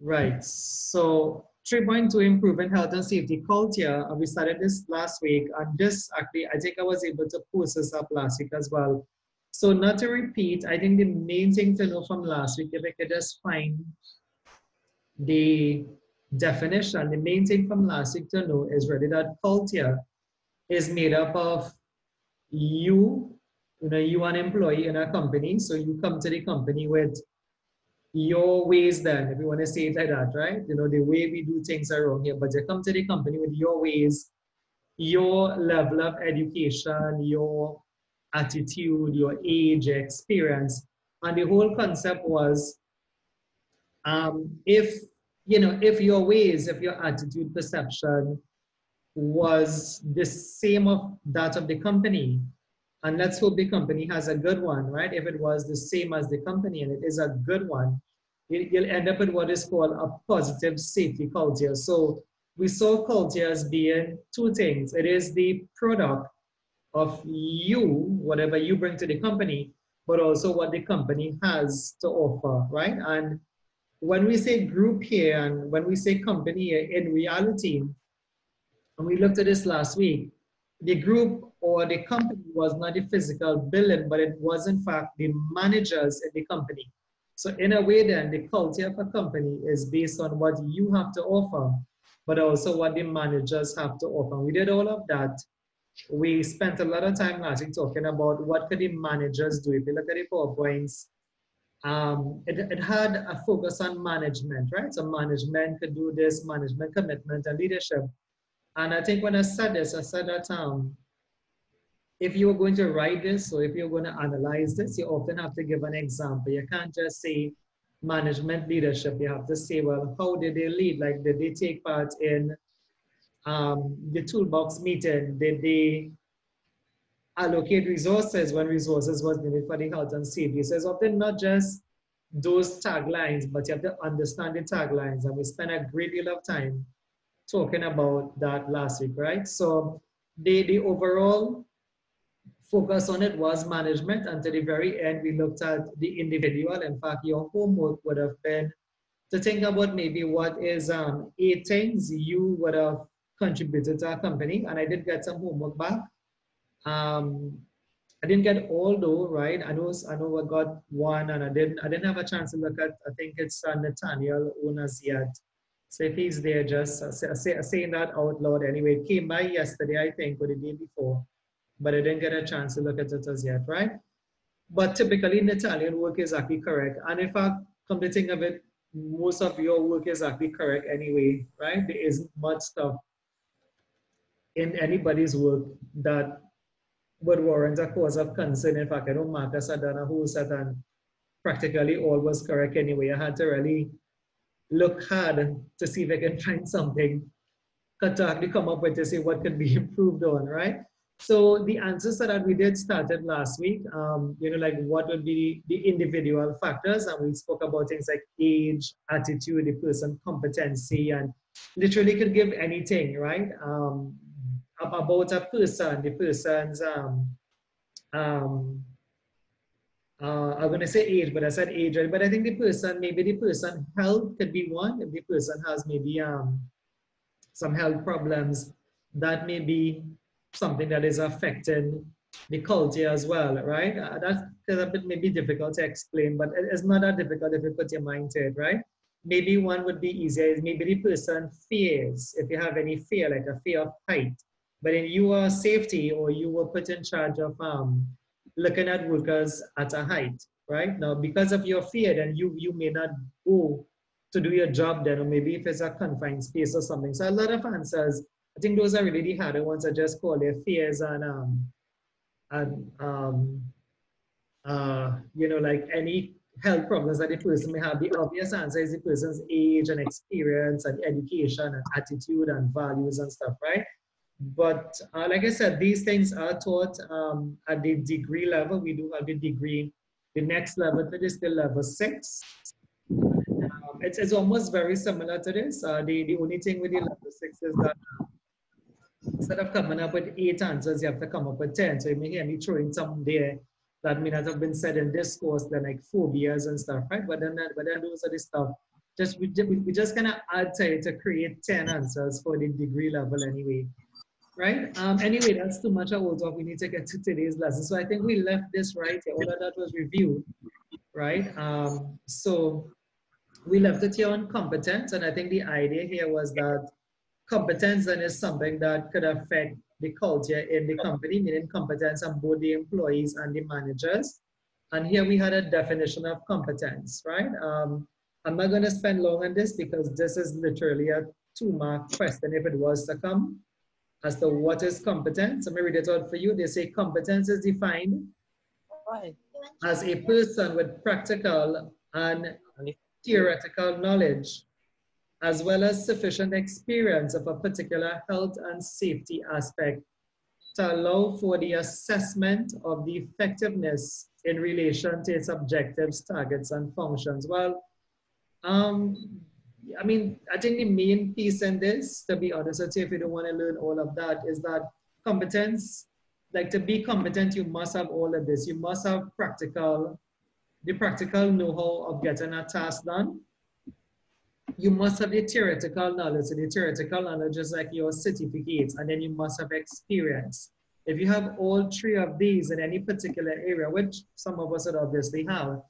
Right. So 3.2 improving health and safety culture. Uh, we started this last week. And this actually, I think I was able to post this up last week as well. So not to repeat, I think the main thing to know from last week, if I could just find the definition, the main thing from last week to know is really that culture is made up of you, you know, you an employee in a company. So you come to the company with your ways then, if you want to like that, right? You know, the way we do things are wrong here, but you come to the company with your ways, your level of education, your attitude, your age, experience. And the whole concept was um, if, you know, if your ways, if your attitude, perception was the same of that of the company, and let's hope the company has a good one, right? If it was the same as the company and it is a good one, you'll end up with what is called a positive safety culture. So we saw culture as being two things. It is the product of you, whatever you bring to the company, but also what the company has to offer, right? And when we say group here and when we say company here, in reality, and we looked at this last week, the group or the company was not the physical building, but it was in fact the managers in the company. So in a way then, the culture of a company is based on what you have to offer, but also what the managers have to offer. We did all of that. We spent a lot of time last week talking about what could the managers do. If you look at the PowerPoints, um, it, it had a focus on management, right? So management could do this, management commitment and leadership. And I think when I said this, I said that um, if you're going to write this or if you're going to analyze this, you often have to give an example. You can't just say management leadership. You have to say, well, how did they lead? Like, did they take part in um, the toolbox meeting? Did they allocate resources when resources was needed for the health and safety? So it's often not just those taglines, but you have to understand the taglines. And we spent a great deal of time talking about that last week, right? So the, the overall focus on it was management. And to the very end, we looked at the individual. In fact, your homework would have been to think about maybe what is um, eight things you would have contributed to our company. And I did get some homework back. Um, I didn't get all though, right? I know I know I got one, and I didn't I didn't have a chance to look at. I think it's uh, Nathaniel yet. So if he's there, just uh, say, say, saying that out loud anyway. It came by yesterday, I think, or the day before but I didn't get a chance to look at it as yet, right? But typically Nathaniel work is actually correct. And in fact, come to think of it, most of your work is actually correct anyway, right? There isn't much stuff in anybody's work that would warrant a cause of concern. In fact, I know Marcus had done a whole set and practically all was correct anyway. I had to really look hard to see if I can find something to actually come up with to see what can be improved on, right? So the answers that we did started last week, um, you know, like what would be the individual factors, and we spoke about things like age, attitude, the person competency, and literally could give anything, right? Um, about a person, the person's, um, um, uh, I'm going to say age, but I said age, right? But I think the person, maybe the person health could be one. If the person has maybe um, some health problems, that may be something that is affecting the culture as well, right? Uh, that's a bit maybe difficult to explain, but it's not that difficult if you put your mind to it, right? Maybe one would be easier is maybe the person fears, if you have any fear, like a fear of height, but in your safety or you were put in charge of um, looking at workers at a height, right? Now, because of your fear, then you, you may not go to do your job then, or maybe if it's a confined space or something. So a lot of answers I think those are really the harder ones. I just call their fears and um, and um, uh, you know, like any health problems that the person may have. The obvious answer is the person's age and experience and education and attitude and values and stuff, right? But uh, like I said, these things are taught um, at the degree level. We do have the degree. The next level to this, the level six. Um, it's, it's almost very similar to this. Uh, the, the only thing with the level six is that instead of coming up with eight answers, you have to come up with 10. So you may hear me throwing some there that may not have been said in this course, then like phobias and stuff, right? But then, that, but then those are the stuff. Just we, we just kind of add to it to create 10 answers for the degree level anyway right? Um anyway that's too much of what we need to get to today's lesson. So i think we left this right here. All of that was reviewed right? Um so we left it here on competence and i think the idea here was that competence then is something that could affect the culture in the company meaning competence on both the employees and the managers and here we had a definition of competence right um I'm not going to spend long on this because this is literally a two mark question if it was to come as to what is competence. Let me read it out for you. They say competence is defined as a person with practical and theoretical knowledge, as well as sufficient experience of a particular health and safety aspect to allow for the assessment of the effectiveness in relation to its objectives, targets, and functions. Well, um, I mean, I think the main piece in this, to be honest with you, if you don't want to learn all of that, is that competence, like to be competent, you must have all of this. You must have practical, the practical know-how of getting a task done. You must have the theoretical knowledge. So the theoretical knowledge is like your certificates, and then you must have experience. If you have all three of these in any particular area, which some of us would obviously have,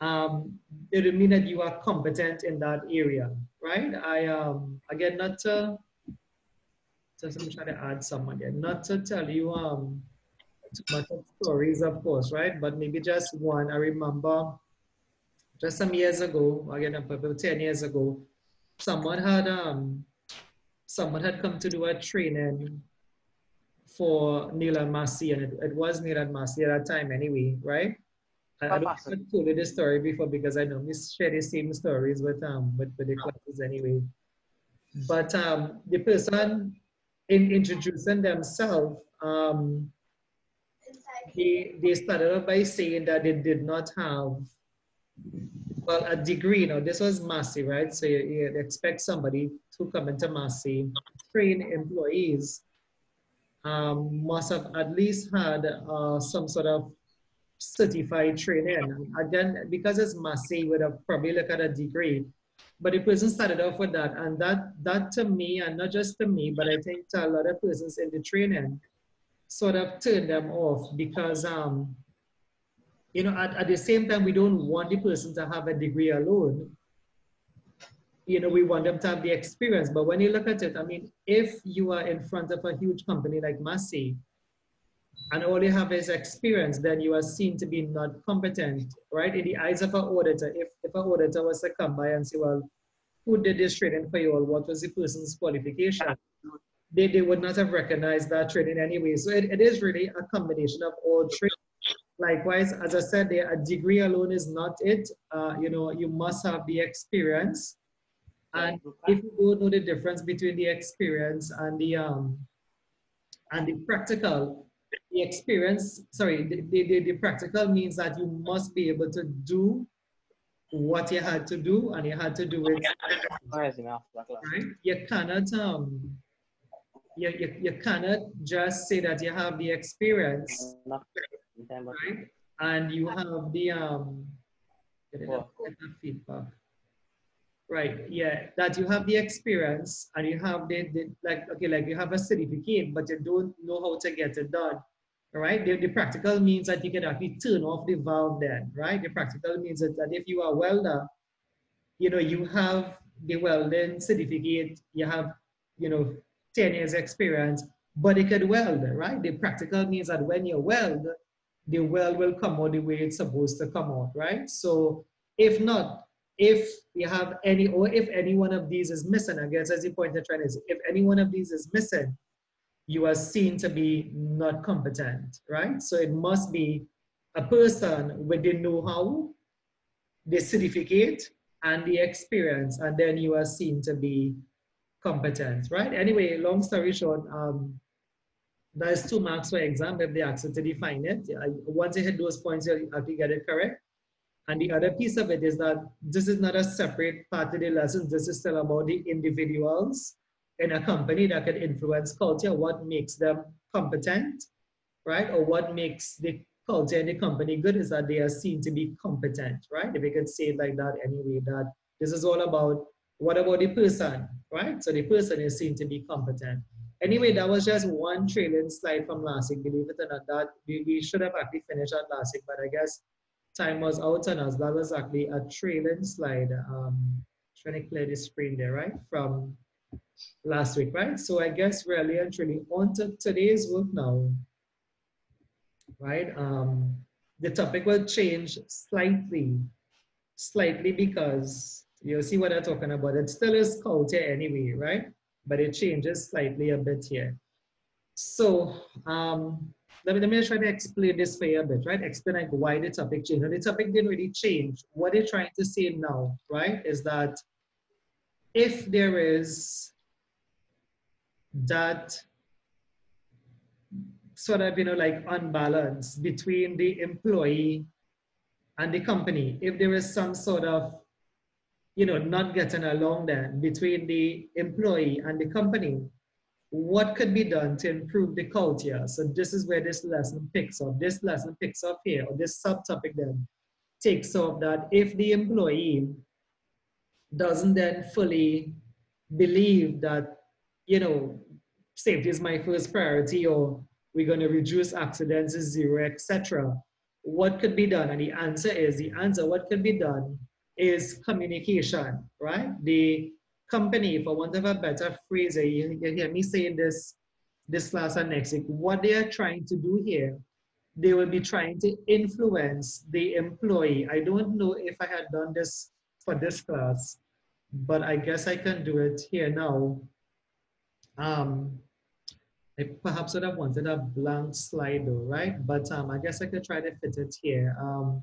um, it would mean that you are competent in that area, right? I um again not to just I'm trying to add someone there, not to tell you um too much of stories, of course, right? But maybe just one. I remember just some years ago, again about 10 years ago, someone had um someone had come to do a training for Neal and Massy, and it, it was Neal and Massy at that time anyway, right? I, I don't have told you this story before because I know we share the same stories with um with, with the classes anyway. But um the person in introducing themselves, um they they started off by saying that they did not have well a degree. You know, this was Massy, right? So you, you expect somebody to come into Massy, train employees, um, must have at least had uh, some sort of certified training. Again, because it's Massy, would have probably looked at a degree. But the person started off with that. And that, that to me, and not just to me, but I think to a lot of persons in the training, sort of turned them off because, um, you know, at, at the same time, we don't want the person to have a degree alone. You know, we want them to have the experience. But when you look at it, I mean, if you are in front of a huge company like Massy, and all you have is experience, then you are seen to be not competent, right? In the eyes of an auditor, if, if an auditor was to come by and say, well, who did this training for you or what was the person's qualification? They, they would not have recognized that training anyway. So it, it is really a combination of all three. Likewise, as I said, there, a degree alone is not it. Uh, you know, you must have the experience. And if you don't know the difference between the experience and the um and the practical, the experience, sorry, the, the, the, practical means that you must be able to do what you had to do and you had to do it. Right? You cannot, um, you, you, you cannot just say that you have the experience, right? And you have the, um, feedback. Right, yeah, that you have the experience and you have the, the, like, okay, like you have a certificate, but you don't know how to get it done right? The, the, practical means that you can actually turn off the valve then, right? The practical means that, that if you are a welder, you know, you have the welding certificate, you have, you know, 10 years experience, but you could weld, right? The practical means that when you weld, the weld will come out the way it's supposed to come out, right? So if not, if you have any, or if any one of these is missing, I guess as you pointed, out, is, if any one of these is missing, you are seen to be not competent, right? So it must be a person with the know-how, the certificate, and the experience, and then you are seen to be competent, right? Anyway, long story short, um, there's two marks for exam if they ask you to define it. Once you hit those points, you have to get it correct. And the other piece of it is that this is not a separate part of the lesson. This is still about the individuals in a company that can influence culture, what makes them competent, right? Or what makes the culture in the company good is that they are seen to be competent, right? If we could say it like that anyway, that This is all about what about the person, right? So the person is seen to be competent. Anyway, that was just one trailing slide from last week. Believe it or not, that we, we should have actually finished last week, but I guess time was out on us. That was actually a trailing slide. Um, trying to clear the screen there, right? From last week, right? So I guess really and truly on to today's work now, right? Um, the topic will change slightly, slightly because you'll see what I'm talking about. It still is culture anyway, right? But it changes slightly a bit here. So um, let, me, let me try to explain this for you a bit, right? Explain like why the topic changed. the topic didn't really change. What they're trying to say now, right, is that if there is that sort of, you know, like unbalance between the employee and the company, if there is some sort of you know, not getting along then between the employee and the company, what could be done to improve the culture? So this is where this lesson picks up. This lesson picks up here, or this subtopic then takes up that if the employee doesn't then fully believe that, you know, safety is my first priority or we're going to reduce accidents to zero, etc. What could be done? And the answer is the answer, what could be done is communication, right? The company, for want of a better phrase, you, you hear me saying this this class and next week, what they are trying to do here, they will be trying to influence the employee. I don't know if I had done this for this class, but I guess I can do it here now. Um, I perhaps would have wanted a blank slide though, right? But um, I guess I could try to fit it here. Um,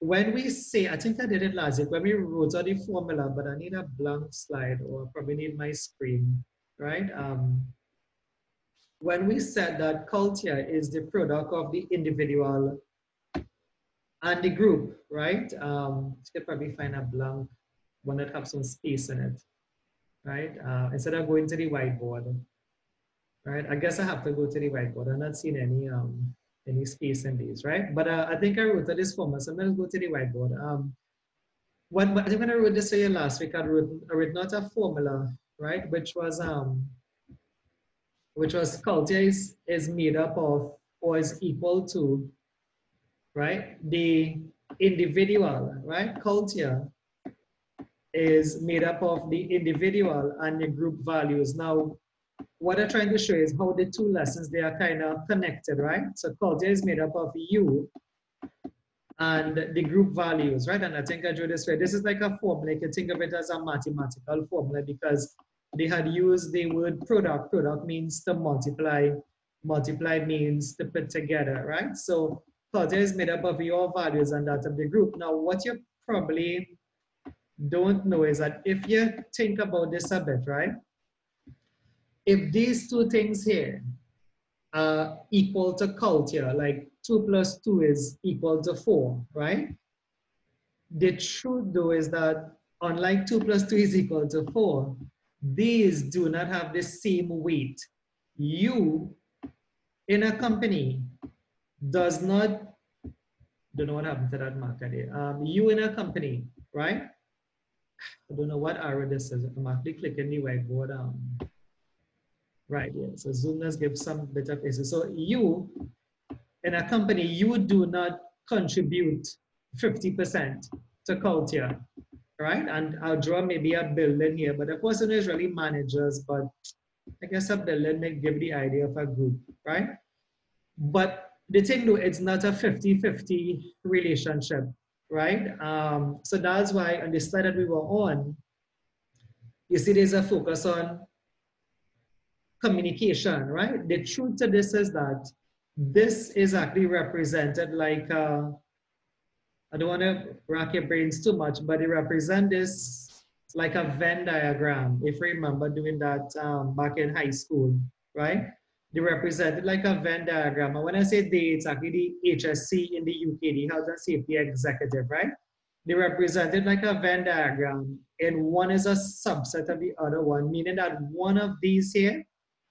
when we say, I think I did it last week, when we wrote out the formula, but I need a blank slide or probably need my screen, right? Um, when we said that culture is the product of the individual and the group, right? Um, you could probably find a blank one that has some space in it, right? Uh, instead of going to the whiteboard, right? I guess I have to go to the whiteboard. I'm not seeing any um, any space in these, right? But uh, I think I wrote this formula, so I'm gonna go to the whiteboard. Um, what, I think when I wrote this for you last week, I wrote, I wrote not a formula, right? Which was, um, which was culture is, is made up of or is equal to, right? The individual, right? Culture is made up of the individual and the group values. Now, what I'm trying to show is how the two lessons, they are kind of connected, right? So culture is made up of you and the group values, right? And I think I drew this way. This is like a formula. You can think of it as a mathematical formula because they had used the word product. Product means to multiply. Multiply means to put together, right? So culture is made up of your values and that of the group. Now, what you probably don't know is that if you think about this a bit, right? If these two things here are equal to culture, like two plus two is equal to four, right? The truth though is that unlike two plus two is equal to four, these do not have the same weight. You in a company does not, don't know what happened to that marker there. Um, you in a company, right? I don't know what arrow this is. I'm actually clicking the whiteboard. Um, Right, yeah. So Zoom does give some better of faces. So you, in a company, you do not contribute 50% to culture, right? And I'll draw maybe a building here, but the person is really managers, but I guess a building may give the idea of a group, right? But the thing though, it's not a 50-50 relationship, right? Um, so that's why on the slide that we were on, you see there's a focus on communication, right? The truth to this is that this is actually represented like, uh, I don't want to rack your brains too much, but it represents this like a Venn diagram. If you remember doing that um, back in high school, right? They represented like a Venn diagram. And when I say they, it's actually the HSE in the UK, the Health and Safety Executive, right? They represented like a Venn diagram, and one is a subset of the other one, meaning that one of these here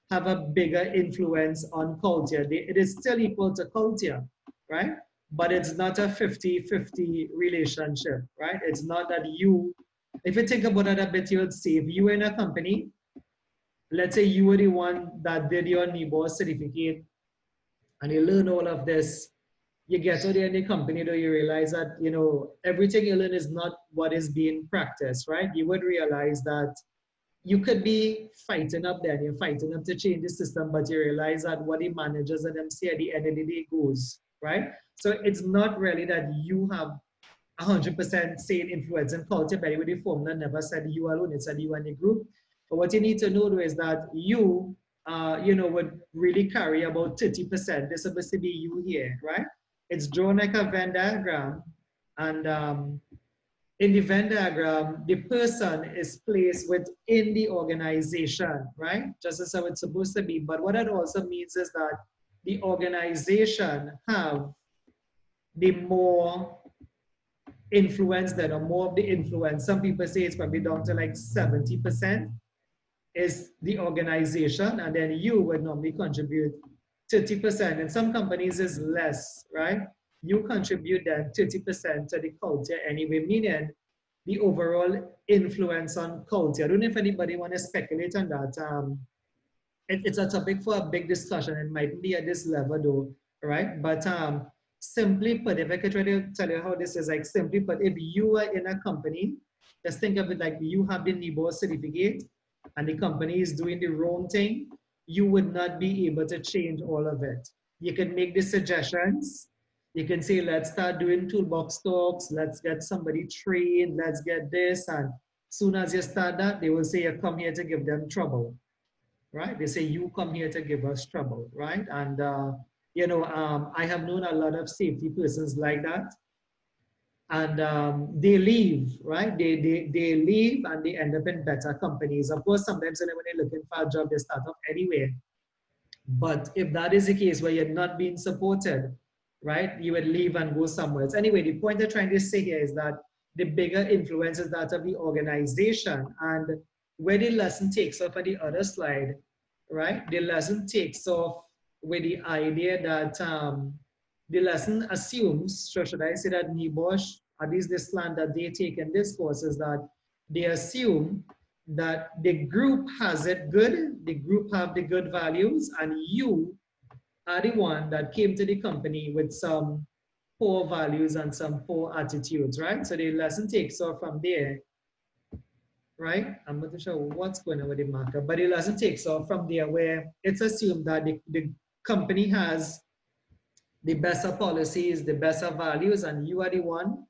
have a bigger influence on culture. It is still equal to culture, right? But it's not a 50-50 relationship, right? It's not that you if you think about it a bit, you'll see if you were in a company, let's say you were the one that did your NEBOSH certificate and you learn all of this, you get to the end of the company though you realize that, you know, everything you learn is not what is being practiced, right? You would realize that you could be fighting up there, you're fighting up to change the system, but you realize that what the managers and them say at the end of the day goes, right? So it's not really that you have 100% same influence and culture, but with the formula never said you alone, it said you and the group. But what you need to know is that you, uh, you know, would really carry about 30%. This is supposed to be you here, right? It's drawn like a Venn diagram. And um, in the Venn diagram, the person is placed within the organization, right? Just as how it's supposed to be. But what that also means is that the organization have the more influence than or more of the influence. Some people say it's probably down to like 70% is the organization, and then you would normally contribute 30%. In some companies is less, right? You contribute then 30% to the culture anyway, meaning the overall influence on culture. I don't know if anybody want to speculate on that. Um, it, it's a topic for a big discussion. It might be at this level though, right? But um, simply put, if I could try to tell you how this is, like simply put, if you are in a company, just think of it like you have the NEBOSH certificate and the company is doing the wrong thing, you would not be able to change all of it. You can make the suggestions, you can say, let's start doing toolbox talks, let's get somebody trained, let's get this. And soon as you start that, they will say, you come here to give them trouble, right? They say, you come here to give us trouble, right? And, uh, you know, um, I have known a lot of safety persons like that. And um, they leave, right? They, they, they leave and they end up in better companies. Of course, sometimes when they're looking for a job, they start off anywhere. But if that is the case where you're not being supported, right? You would leave and go somewhere else. Anyway, the point they're trying to say here is that the bigger influence is that of the organization. And where the lesson takes off at the other slide, right? The lesson takes off with the idea that um, the lesson assumes, so should I say that NEBOSH, at least the slant that they take in this course is that they assume that the group has it good, the group have the good values, and you are the one that came to the company with some poor values and some poor attitudes, right? So the lesson takes off from there, right? I'm not sure what's going on with the marker, but the lesson takes off from there where it's assumed that the, the company has the best of policies, the best of values, and you are the one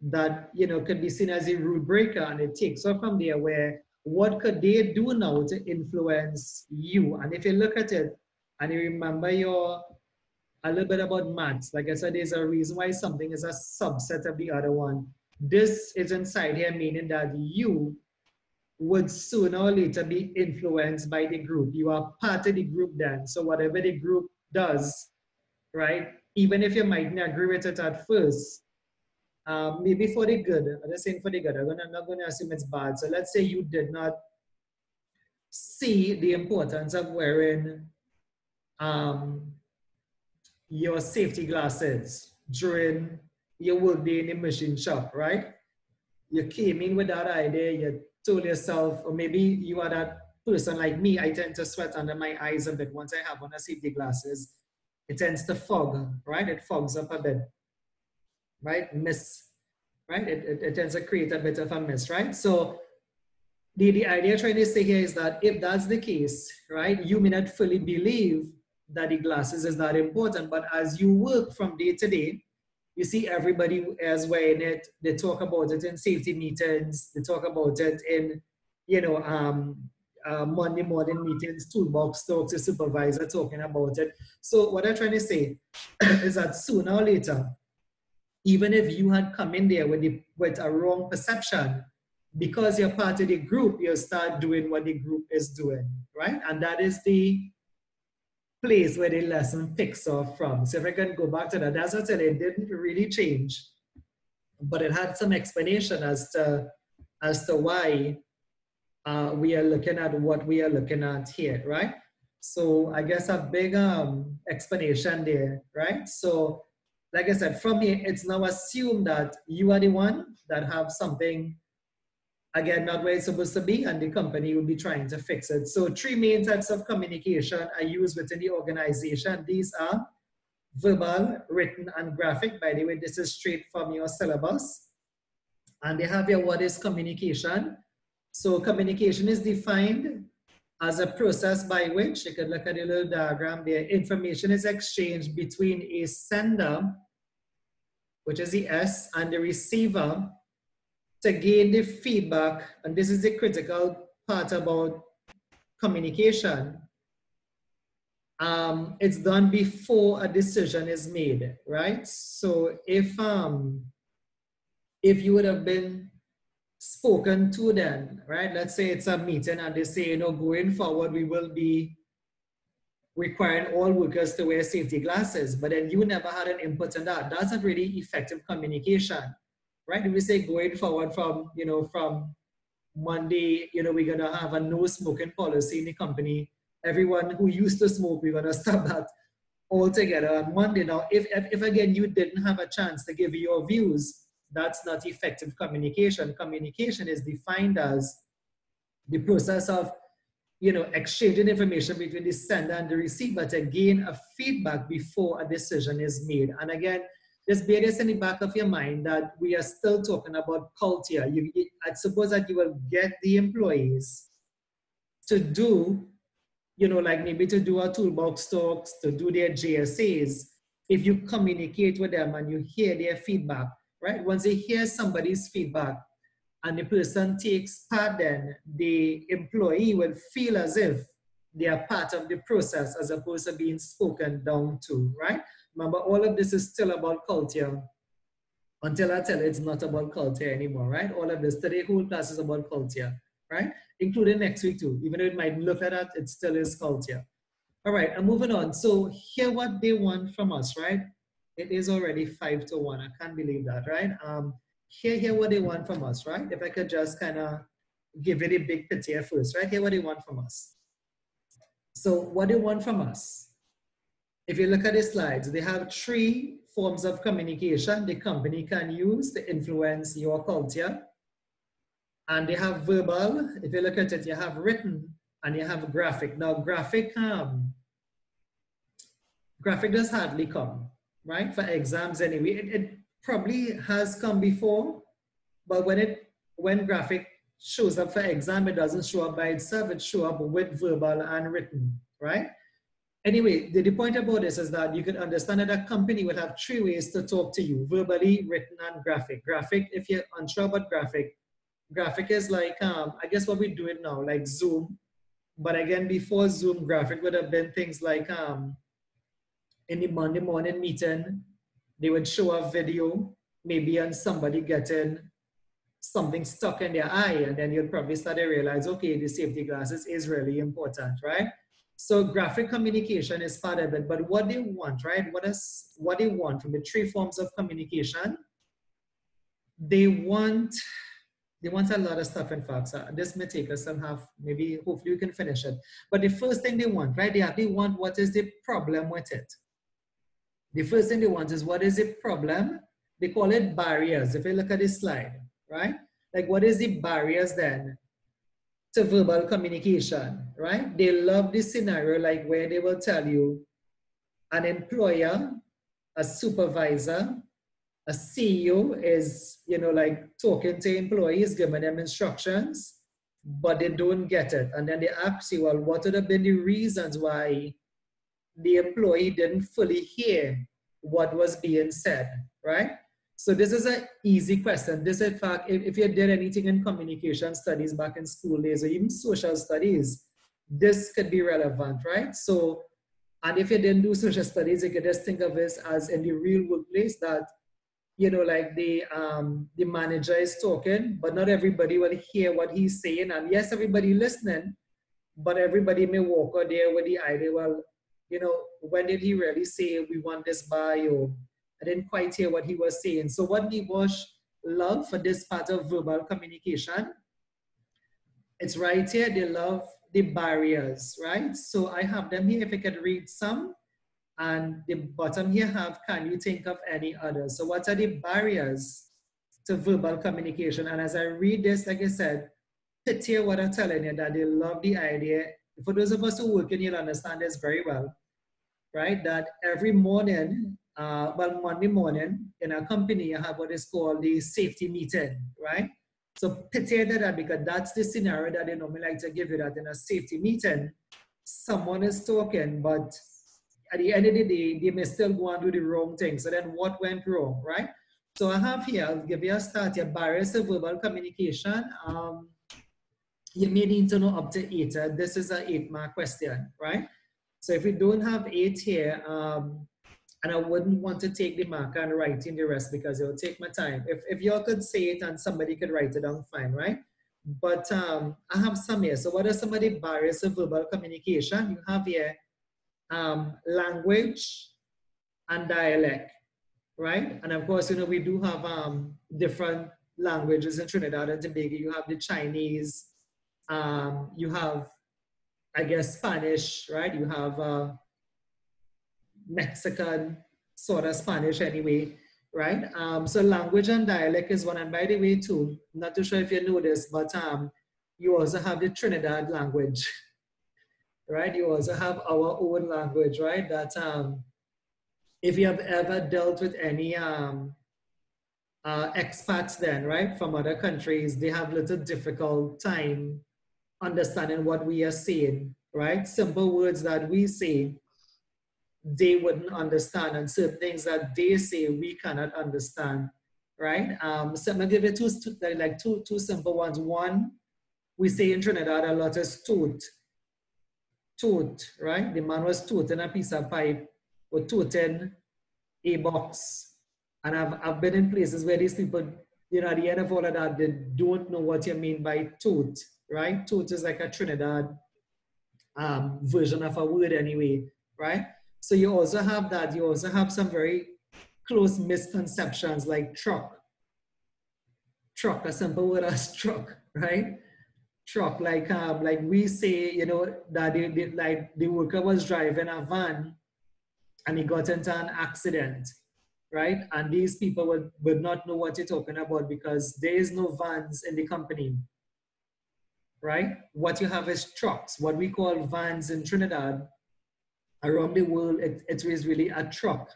that, you know, could be seen as a rule breaker. And it takes off from there where what could they do now to influence you? And if you look at it, and you remember your a little bit about maths. Like I said, there's a reason why something is a subset of the other one. This is inside here, meaning that you would sooner or later be influenced by the group. You are part of the group then. So whatever the group does, right? Even if you might not agree with it at first, um, maybe for the good. I'm just saying for the good. I'm, gonna, I'm not going to assume it's bad. So let's say you did not see the importance of wearing um, your safety glasses during your workday in the machine shop, right? You came in with that idea, you told yourself, or maybe you are that person like me, I tend to sweat under my eyes a bit once I have on a safety glasses. It tends to fog, right? It fogs up a bit, right? Mist, right? It, it, it tends to create a bit of a mist, right? So the, the idea trying to say here is that if that's the case, right, you may not fully believe that the glasses is not important. But as you work from day to day, you see everybody is wearing it. They talk about it in safety meetings. They talk about it in, you know, um, uh, Monday morning meetings, toolbox talks, the supervisor talking about it. So what I'm trying to say is that sooner or later, even if you had come in there with, the, with a wrong perception, because you're part of the group, you'll start doing what the group is doing, right? And that is the place where the lesson picks off from. So if I can go back to that, that's what I said, it didn't really change, but it had some explanation as to, as to why uh, we are looking at what we are looking at here, right? So I guess a big um, explanation there, right? So like I said, from here, it's now assumed that you are the one that have something again, not where it's supposed to be, and the company will be trying to fix it. So three main types of communication are used within the organization. These are verbal, written, and graphic. By the way, this is straight from your syllabus. And they have here what is communication. So communication is defined as a process by which, you can look at the little diagram there, information is exchanged between a sender, which is the S, and the receiver to gain the feedback, and this is the critical part about communication, um, it's done before a decision is made, right? So if um, if you would have been spoken to then, right? Let's say it's a meeting and they say, you know, going forward, we will be requiring all workers to wear safety glasses, but then you never had an input on that. That's not really effective communication right? If we say going forward from, you know, from Monday, you know, we're gonna have a no smoking policy in the company. Everyone who used to smoke, we're gonna stop that altogether on Monday. Now, if, if, if again you didn't have a chance to give your views, that's not effective communication. Communication is defined as the process of you know, exchanging information between the sender and the receiver to gain a feedback before a decision is made. And again, just bear this in the back of your mind that we are still talking about culture. You, I suppose that you will get the employees to do, you know, like maybe to do a toolbox talks, to do their JSAs, if you communicate with them and you hear their feedback, right? Once they hear somebody's feedback and the person takes part, then the employee will feel as if they are part of the process as opposed to being spoken down to, right? Remember, all of this is still about culture until I tell it's not about culture anymore, right? All of this, today whole class is about culture, right? Including next week too. Even though it might look at that, it still is culture. All right, I'm moving on. So hear what they want from us, right? It is already five to one. I can't believe that, right? Um, hear hear what they want from us, right? If I could just kind of give it a big picture first, right? Here what they want from us. So what they want from us if you look at the slides, they have three forms of communication the company can use to influence your culture. And they have verbal, if you look at it, you have written and you have graphic. Now graphic, um, graphic does hardly come, right? For exams anyway. It, it probably has come before, but when it when graphic shows up for exam, it doesn't show up by itself, it shows up with verbal and written, right? Anyway, the, the point about this is that you can understand that a company will have three ways to talk to you, verbally, written, and graphic. Graphic, if you're unsure about graphic, graphic is like, um, I guess what we do it now, like Zoom. But again, before Zoom, graphic would have been things like um, in the Monday morning meeting, they would show a video, maybe on somebody getting something stuck in their eye, and then you'd probably start to realize, okay, the safety glasses is really important, right? So graphic communication is part of it, but what they want, right? What is what they want from the three forms of communication? They want they want a lot of stuff in fact. So uh, this may take us some half, maybe hopefully we can finish it. But the first thing they want, right? They actually want what is the problem with it. The first thing they want is what is the problem? They call it barriers. If you look at this slide, right? Like what is the barriers then to verbal communication, right? They love this scenario like where they will tell you an employer, a supervisor, a CEO is, you know, like talking to employees, giving them instructions, but they don't get it. And then they ask you, well, what would have been the reasons why the employee didn't fully hear what was being said, right? So this is an easy question. This, in fact, if, if you did anything in communication studies back in school days or even social studies, this could be relevant, right? So, and if you didn't do social studies, you could just think of this as in the real workplace that, you know, like the um, the manager is talking, but not everybody will hear what he's saying. And yes, everybody listening, but everybody may walk out there with the idea, well, you know, when did he really say we want this by or I didn't quite hear what he was saying. So what NEBOSH love for this part of verbal communication, it's right here, they love the barriers, right? So I have them here, if I could read some. And the bottom here have, can you think of any others? So what are the barriers to verbal communication. And as I read this, like I said, pity what I'm telling you that they love the idea. For those of us who work in, you'll understand this very well, right? That every morning, uh, well, Monday morning in a company, you have what is called the safety meeting, right? So pity that because that's the scenario that they normally like to give you that in a safety meeting, someone is talking, but at the end of the day, they may still go and do the wrong thing. So then what went wrong, right? So I have here, I'll give you a start here, barriers of verbal communication. Um, you may need to know up to eight. Uh, this is an eight mark question, right? So if we don't have eight here, um, and I wouldn't want to take the marker and write in the rest because it will take my time. If, if y'all could say it and somebody could write it down, fine, right? But um, I have some here. So what are some of the barriers of verbal communication? You have here um, language and dialect, right? And of course, you know, we do have um, different languages in Trinidad and Tobago. You have the Chinese, um, you have, I guess, Spanish, right? You have uh, Mexican, sort of Spanish anyway, right? Um, so language and dialect is one. And by the way, too, not too sure if you know this, but um, you also have the Trinidad language, right? You also have our own language, right? That um, if you have ever dealt with any um, uh, expats then, right, from other countries, they have little difficult time understanding what we are saying, right? Simple words that we say, they wouldn't understand, and certain things that they say we cannot understand, right? Um, so I'm gonna give you two, like two, two simple ones. One, we say in Trinidad a lot is toot, toot, right? The man was tooting a piece of pipe or tooting a box. And I've, I've been in places where these people, you know, at the end of all of that, they don't know what you mean by toot, right? Toot is like a Trinidad um, version of a word anyway, right? So you also have that. You also have some very close misconceptions like truck. Truck, a simple word as truck, right? Truck, like um, like we say, you know, that they, they, like the worker was driving a van and he got into an accident, right? And these people would, would not know what you're talking about because there is no vans in the company, right? What you have is trucks, what we call vans in Trinidad around the world, it, it is really a truck,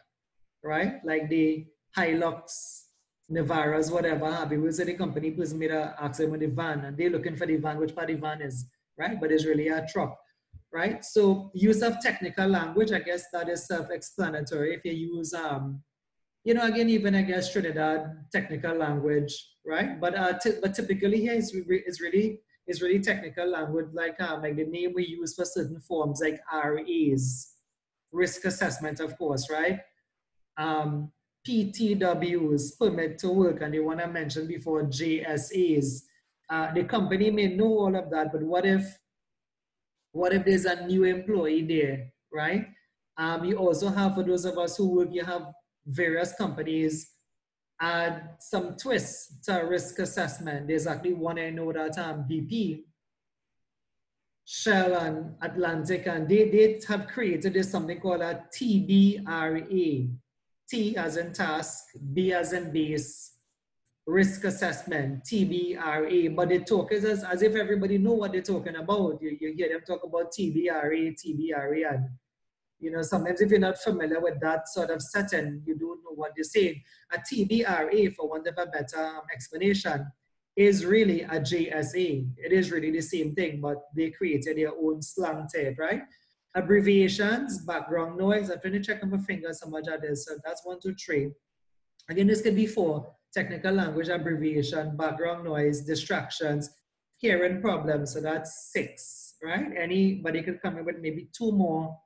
right? Like the Hilux, Navaras, whatever have you. Say the company person made an accident with the van and they're looking for the van, which part the van is, right? But it's really a truck, right? So use of technical language, I guess that is self-explanatory. If you use, um, you know, again, even I guess Trinidad technical language, right? But uh, but typically here is it's really it's really technical language, like um, like the name we use for certain forms, like RAs, risk assessment, of course, right? Um, PTWs, permit to work, and the one I mentioned before, JSAs. Uh, the company may know all of that, but what if, what if there's a new employee there, right? Um, you also have, for those of us who work, you have various companies add some twists to risk assessment. There's actually one I know that um, BP Shell and Atlantic, and they, they have created this something called a TBRA. T as in task, B as in base, risk assessment, TBRA. But they talk as, as if everybody know what they're talking about. You, you hear them talk about TBRA, TBRA, and you know, sometimes if you're not familiar with that sort of setting, you don't know what they're saying. A TBRA, for want of a better explanation, is really a JSA. It is really the same thing, but they created their own slang type, right? Abbreviations, background noise. I'm trying to check on my fingers how much that is. So that's one, two, three. Again, this could be four. Technical language abbreviation, background noise, distractions, hearing problems. So that's six, right? Anybody could come in with maybe two more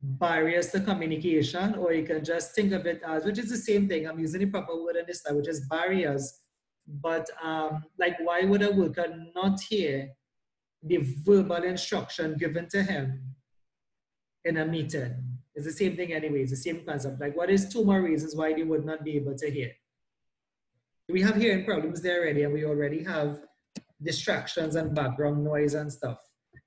barriers to communication, or you can just think of it as, which is the same thing. I'm using the proper word in this slide, which is barriers but um, like, why would a worker not hear the verbal instruction given to him in a meeting? It's the same thing anyway, it's the same concept. Like, what is two more reasons why they would not be able to hear? We have hearing problems there already, and we already have distractions and background noise and stuff.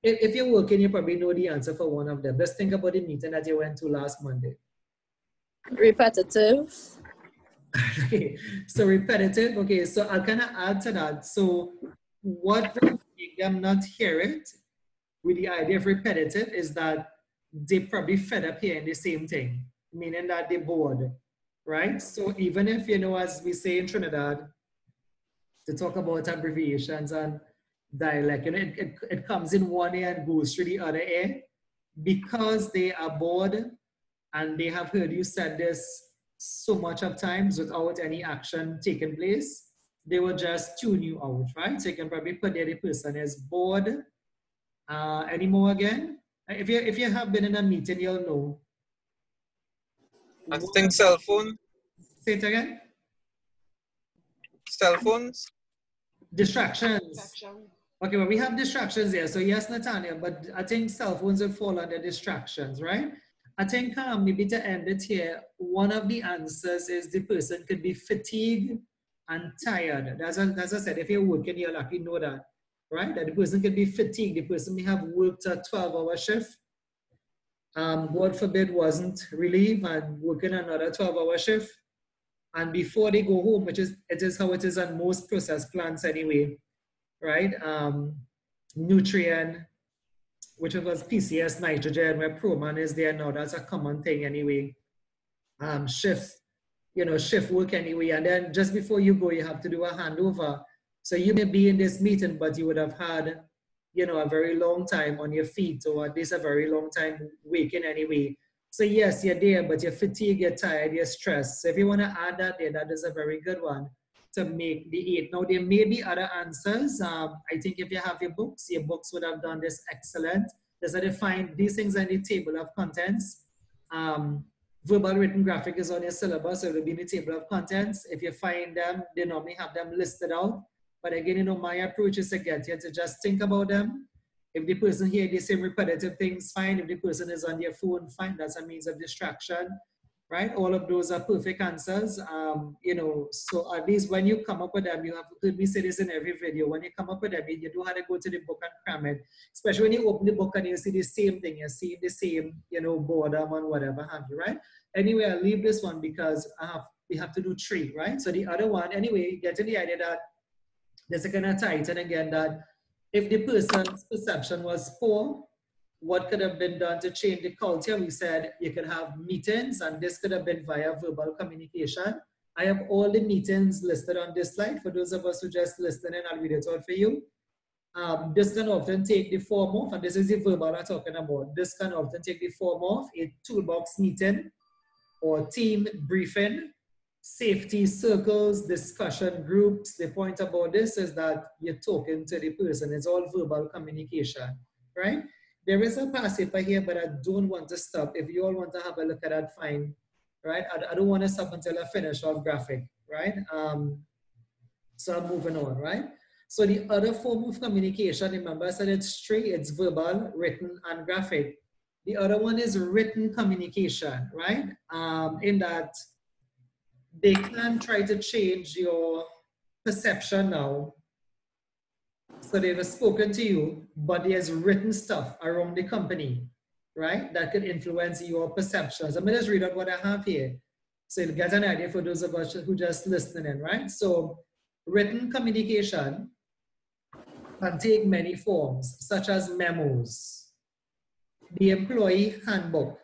If, if you're working, you probably know the answer for one of them. Just think about the meeting that you went to last Monday. Repetitive. Okay, so repetitive. Okay, so I'll kind of add to that. So what will make them not hear it with the idea of repetitive is that they probably fed up hearing the same thing, meaning that they're bored, right? So even if, you know, as we say in Trinidad, to talk about abbreviations and dialect, you know, it, it, it comes in one ear and goes through the other ear because they are bored and they have heard you said this so much of times without any action taking place, they will just tune you out, right? So you can probably put there the person is bored. Uh, any more again? If you if you have been in a meeting, you'll know. I think cell phone. Say it again. Cell phones. Distractions. Okay, well, we have distractions here. So yes, Natanya, but I think cell phones will fall under distractions, right? I think um, maybe to end it here, one of the answers is the person could be fatigued and tired. As I, as I said, if you're working, you'll likely know that, right? That the person could be fatigued. The person may have worked a 12 hour shift. Um, God forbid wasn't relieved and working another 12 hour shift. And before they go home, which is, it is how it is on most processed plants anyway, right? Um, Nutrien, which was PCS nitrogen, where Proman is there now. That's a common thing anyway. Um, shift, you know, shift work anyway. And then just before you go, you have to do a handover. So you may be in this meeting, but you would have had, you know, a very long time on your feet or at least a very long time waking anyway. So yes, you're there, but you're fatigued, you're tired, you're stressed. So if you want to add that there, that is a very good one make the eight. Now, there may be other answers. Um, I think if you have your books, your books would have done this excellent. There's a define these things in the table of contents. Um, verbal written graphic is on your syllabus, so it will be in the table of contents. If you find them, they normally have them listed out. But again, you know, my approach is to get you to just think about them. If the person here, the same repetitive things, fine. If the person is on their phone, fine. That's a means of distraction right? All of those are perfect answers. Um, you know, so at least when you come up with them, you have heard me say this in every video. When you come up with them, you do have to go to the book and cram it. Especially when you open the book and you see the same thing, you see the same, you know, boredom and whatever have you, right? Anyway, I'll leave this one because I have we have to do three, right? So the other one, anyway, getting the idea that there's a kind of tighten again that if the person's perception was poor, what could have been done to change the culture? We said you could have meetings, and this could have been via verbal communication. I have all the meetings listed on this slide. For those of us who just listening, I'll read it for you. Um, this can often take the form of, and this is the verbal I'm talking about, this can often take the form of a toolbox meeting or team briefing, safety circles, discussion groups. The point about this is that you're talking to the person. It's all verbal communication, right? There is a paper here, but I don't want to stop. If you all want to have a look at that, fine, right? I, I don't want to stop until I finish off graphic, right? Um, so I'm moving on, right? So the other form of communication, remember I said it's three, it's verbal, written, and graphic. The other one is written communication, right? Um, in that they can try to change your perception now so they've spoken to you, but there's written stuff around the company, right? That could influence your perceptions. I'm gonna just read out what I have here. So you'll get an idea for those of us who just listening in, right? So written communication can take many forms, such as memos, the employee handbook,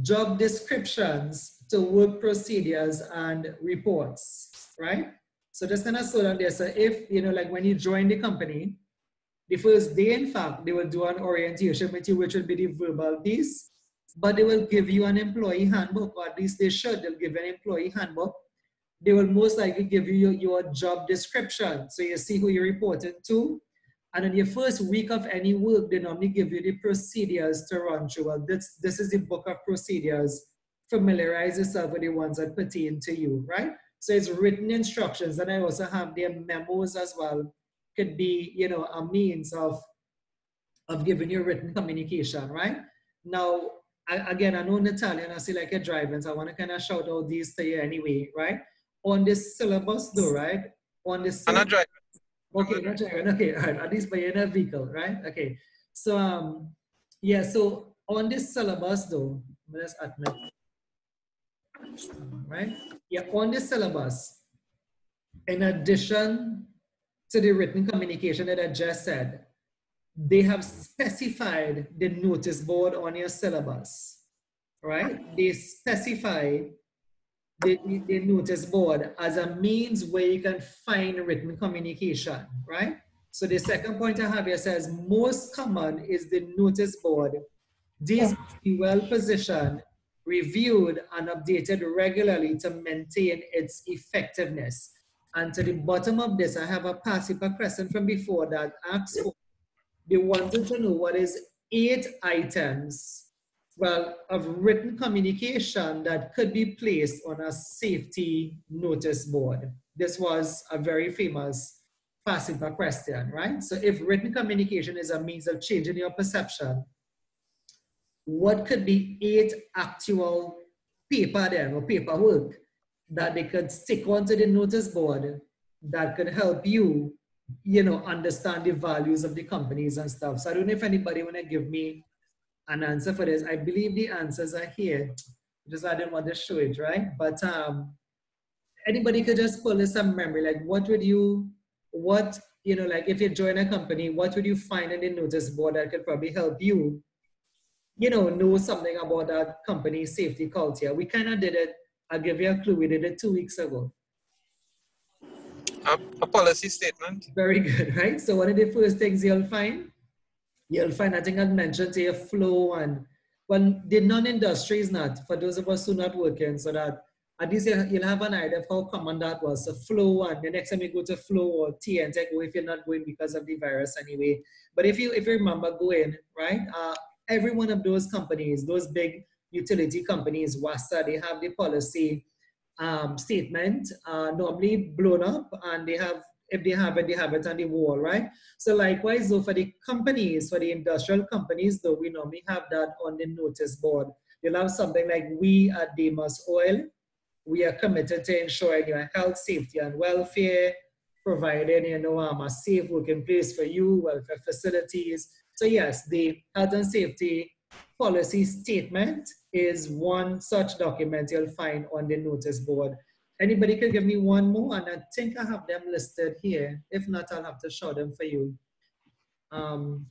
job descriptions to work procedures and reports, right? So just kind of slow down there. So if, you know, like when you join the company, the first day, in fact, they will do an orientation with you, which will be the verbal piece, but they will give you an employee handbook, or at least they should. They'll give an employee handbook. They will most likely give you your, your job description. So you see who you're reporting to. And in your first week of any work, they normally give you the procedures to run through. Well, this, this is the book of procedures. Familiarize yourself with the ones that pertain to you, right? So it's written instructions, and I also have their memos as well. Could be, you know, a means of of giving you written communication, right? Now, I, again, I know Natalia and I see like a driving, so I want to kind of shout out these to you anyway, right? On this syllabus though, right? On this I'm not driving. Okay, not driving. Okay, all right. At least by in a vehicle, right? Okay. So um yeah, so on this syllabus though, let's admit right? Yeah, on the syllabus, in addition to the written communication that I just said, they have specified the notice board on your syllabus, right? They specify the, the notice board as a means where you can find written communication, right? So the second point I have here says most common is the notice board. These be well positioned, reviewed, and updated regularly to maintain its effectiveness. And to the bottom of this, I have a passive question from before that asks they wanted to know what is eight items well, of written communication that could be placed on a safety notice board. This was a very famous FAFSA question, right? So if written communication is a means of changing your perception, what could be eight actual paper then or paperwork that they could stick onto the notice board that could help you, you know, understand the values of the companies and stuff. So I don't know if anybody want to give me an answer for this. I believe the answers are here. Just I didn't want to show it, right? But um, anybody could just pull this some memory. Like, what would you, what you know, like if you join a company, what would you find in the notice board that could probably help you, you know, know something about that company safety culture? We kind of did it. I'll give you a clue. We did it two weeks ago. A, a policy statement. Very good, right? So one of the first things you'll find you'll find, I think I mentioned here, flow and, well, the non-industry is not, for those of us who are not working, so that at least you'll have an idea of how common that was. So flow and the next time you go to flow or TN Tech, if you're not going because of the virus anyway. But if you if you remember going, right, uh, every one of those companies, those big utility companies, WASA, they have the policy um, statement uh, normally blown up and they have if they have it, they have it on the wall, right? So likewise, though, for the companies, for the industrial companies, though, we normally have that on the notice board. You'll have something like we at Demas Oil, we are committed to ensuring your health, safety, and welfare, providing, you know, um, a safe working place for you, welfare facilities. So yes, the health and safety policy statement is one such document you'll find on the notice board. Anybody can give me one more, and I think I have them listed here. If not, I'll have to show them for you. Um,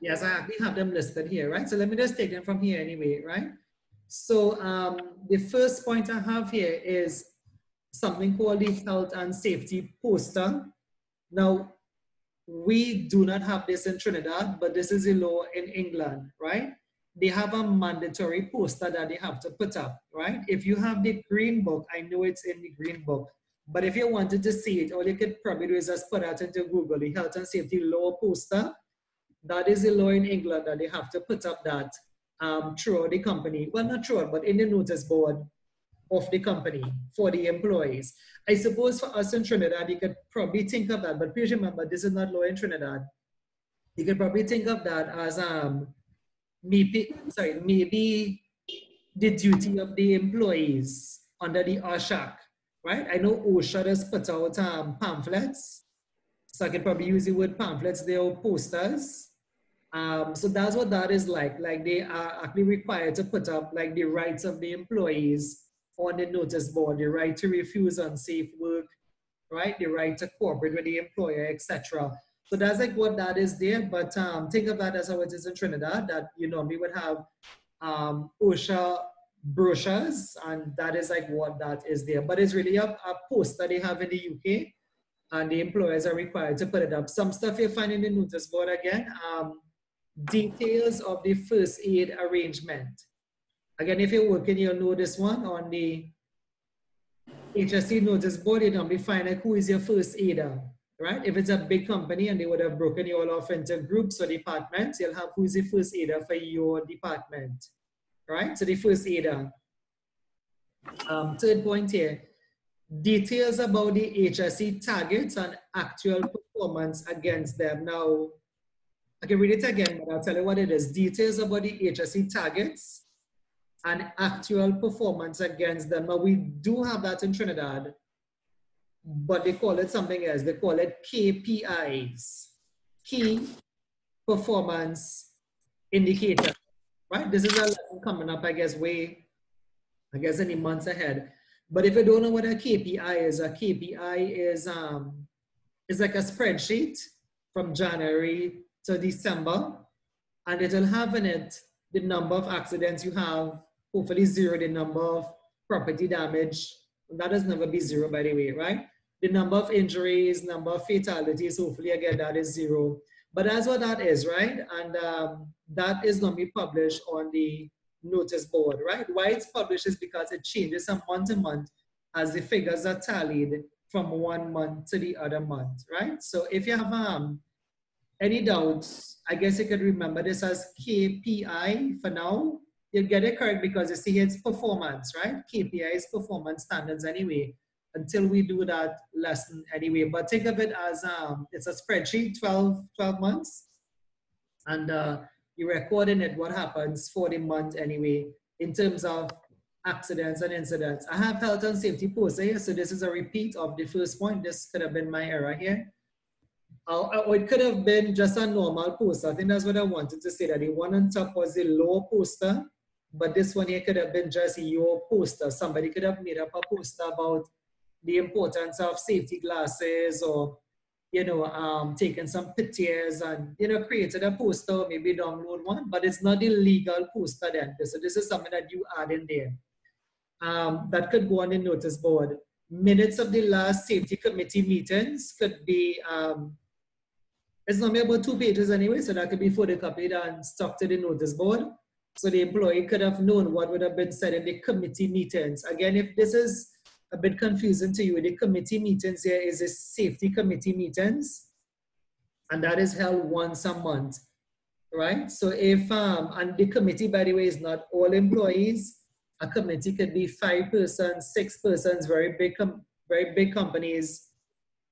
yes, I have them listed here, right? So let me just take them from here anyway, right? So um, the first point I have here is something called the health and safety poster. Now, we do not have this in Trinidad, but this is a law in England, right? they have a mandatory poster that they have to put up, right? If you have the green book, I know it's in the green book, but if you wanted to see it, all you could probably do is just put out into Google the health and safety law poster. That is a law in England that they have to put up that um, throughout the company. Well, not throughout, but in the notice board of the company for the employees. I suppose for us in Trinidad, you could probably think of that, but please remember, this is not law in Trinidad. You could probably think of that as um, maybe sorry maybe the duty of the employees under the OSH Act, right? I know OSHA has put out um, pamphlets, so I can probably use the word pamphlets. They are posters. Um, so that's what that is like. Like they are actually required to put up like the rights of the employees on the notice board, the right to refuse unsafe work, right? The right to cooperate with the employer, etc. So that's like what that is there. But um, think of that as how it is in Trinidad, that you know we would have um, OSHA brochures, and that is like what that is there. But it's really a, a post that they have in the UK, and the employers are required to put it up. Some stuff you find in the notice board again, um, details of the first aid arrangement. Again, if you're working, you'll know this one on the HSE notice board, know, we find who is your first aider right? If it's a big company and they would have broken you all off into groups or departments, you'll have who's the first aider for your department, right? So the first aider. Um, third point here, details about the HSE targets and actual performance against them. Now, I can read it again, but I'll tell you what it is. Details about the HSE targets and actual performance against them. Now, we do have that in Trinidad, but they call it something else. They call it KPIs, key performance indicator, right? This is a lesson coming up, I guess, way I guess any months ahead. But if you don't know what a KPI is, a KPI is um, is like a spreadsheet from January to December, and it'll have in it the number of accidents you have, hopefully zero the number of property damage. That does never be zero, by the way, right? The number of injuries, number of fatalities, hopefully again that is zero. But that's what that is, right? And um, that is going to be published on the notice board, right? Why it's published is because it changes from month to month as the figures are tallied from one month to the other month, right? So if you have um, any doubts, I guess you could remember this as KPI for now. You'll get it correct because you see it's performance, right? KPI is performance standards anyway, until we do that lesson anyway. But think of it as um, it's a spreadsheet, 12, 12 months. And uh, you're recording it, what happens for the month anyway, in terms of accidents and incidents. I have health and safety poster here, so this is a repeat of the first point. This could have been my error here. Uh, uh it could have been just a normal poster. I think that's what I wanted to say, that the one on top was the low poster, but this one here could have been just your poster. Somebody could have made up a poster about the importance of safety glasses or you know, um, taken some pictures and, you know, created a poster, maybe download one, but it's not a legal poster then. So this is something that you add in there. Um, that could go on the notice board. Minutes of the last safety committee meetings could be, um, it's normally about two pages anyway, so that could be photocopied and stuck to the notice board. So the employee could have known what would have been said in the committee meetings. Again, if this is a bit confusing to you. The committee meetings here is a safety committee meetings, and that is held once a month, right? So if, um, and the committee, by the way, is not all employees. A committee could be five persons, six persons, very big, very big companies,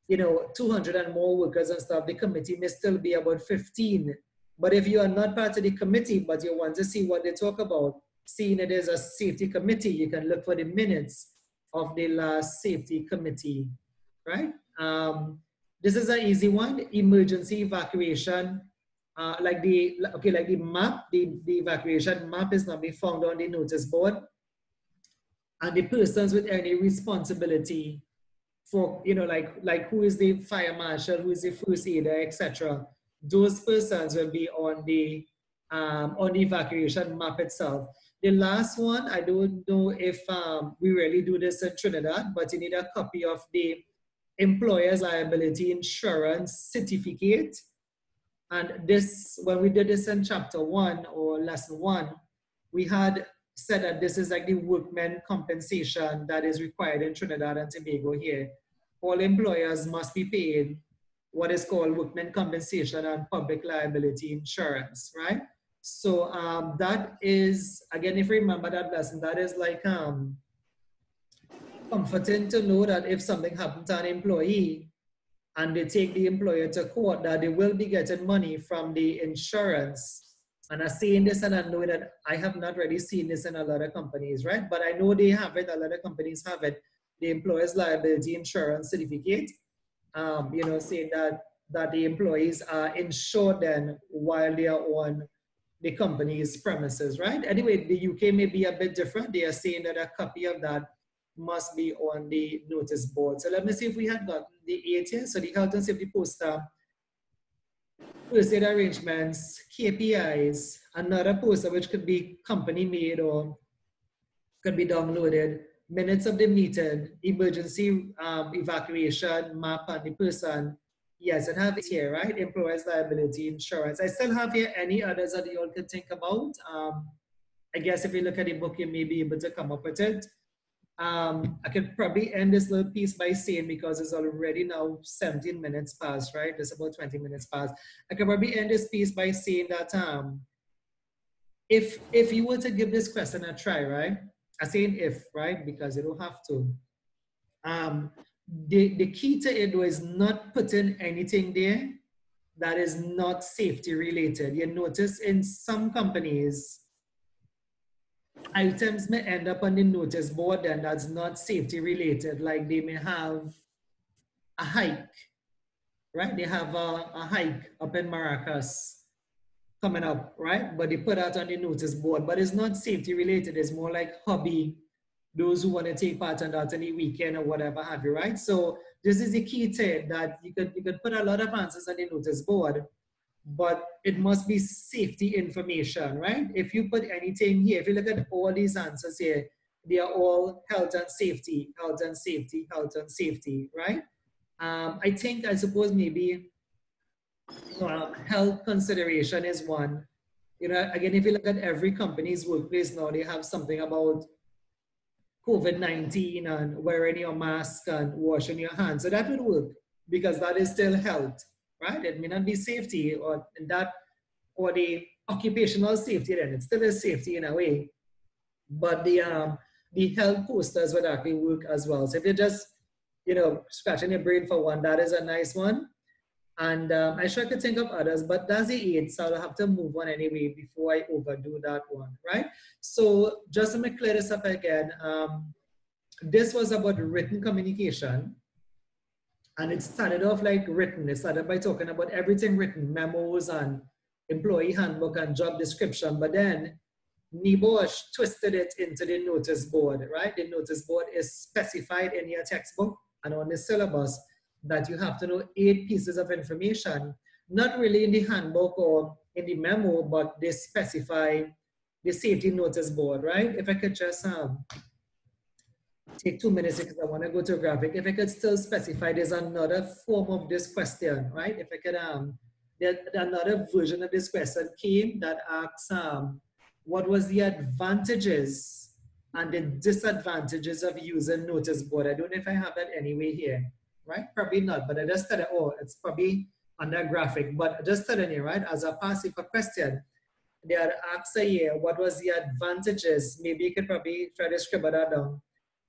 you know, 200 and more workers and stuff. The committee may still be about 15. But if you are not part of the committee, but you want to see what they talk about, seeing it as a safety committee, you can look for the minutes of the last safety committee, right? Um, this is an easy one, emergency evacuation. Uh, like the, okay, like the map, the, the evacuation map is not being found on the notice board. And the persons with any responsibility for, you know, like, like who is the fire marshal, who is the first aider, etc. Those persons will be on the, um, on the evacuation map itself. The last one, I don't know if um, we really do this in Trinidad, but you need a copy of the employer's liability insurance certificate. And this, when we did this in chapter one or lesson one, we had said that this is like the workman compensation that is required in Trinidad and Tobago here. All employers must be paid what is called workman compensation and public liability insurance, right? So um, that is, again, if you remember that lesson, that is like um, comforting to know that if something happens to an employee and they take the employer to court, that they will be getting money from the insurance. And I'm saying this and I know that I have not really seen this in a lot of companies, right? But I know they have it, a lot of companies have it, the employer's liability insurance certificate, um, you know, saying that, that the employees are insured then while they are on the company's premises, right? Anyway, the UK may be a bit different. They are saying that a copy of that must be on the notice board. So let me see if we had gotten the eight here. So the health and safety poster, aid arrangements, KPIs, another poster which could be company made or could be downloaded, minutes of the meeting, emergency um, evacuation map and the person, Yes, I have it here, right? Employer's liability insurance. I still have here any others that you all could think about. Um, I guess if you look at the book, you may be able to come up with it. Um, I could probably end this little piece by saying, because it's already now 17 minutes past, right? It's about 20 minutes past. I could probably end this piece by saying that um, if, if you were to give this question a try, right? I'm saying if, right? Because you don't have to. Um, the, the key to it was not putting anything there that is not safety related. You notice in some companies, items may end up on the notice board and that's not safety related. Like they may have a hike, right? They have a, a hike up in Maracas coming up, right? But they put out on the notice board, but it's not safety related. It's more like hobby those who want to take part in that any weekend or whatever have you, right? So this is the key it that you could you could put a lot of answers on the notice board, but it must be safety information, right? If you put anything here, if you look at all these answers here, they are all health and safety, health and safety, health and safety, right? Um, I think, I suppose maybe uh, health consideration is one. You know, again, if you look at every company's workplace now, they have something about COVID-19 and wearing your mask and washing your hands. So that would work because that is still health, right? It may not be safety or that or the occupational safety then. It still is safety in a way. But the um, the health posters would actually work as well. So if you're just, you know, scratching your brain for one, that is a nice one. And um, I sure could think of others, but that's the eight, so I'll have to move on anyway before I overdo that one, right? So just to make clear this up again, um, this was about written communication. And it started off like written. It started by talking about everything written, memos and employee handbook and job description. But then NEBOSH twisted it into the notice board, right? The notice board is specified in your textbook and on the syllabus that you have to know eight pieces of information, not really in the handbook or in the memo, but they specify the safety notice board, right? If I could just um, take two minutes because I want to go to a graphic. If I could still specify, there's another form of this question, right? If I could, um, there, another version of this question came that asks, um, what was the advantages and the disadvantages of using notice board? I don't know if I have that anyway here, right? Probably not, but I just said, oh, it's probably under graphic, but I just telling you, right? As a passive question, they had asked a year, what was the advantages? Maybe you could probably try to scribble that down.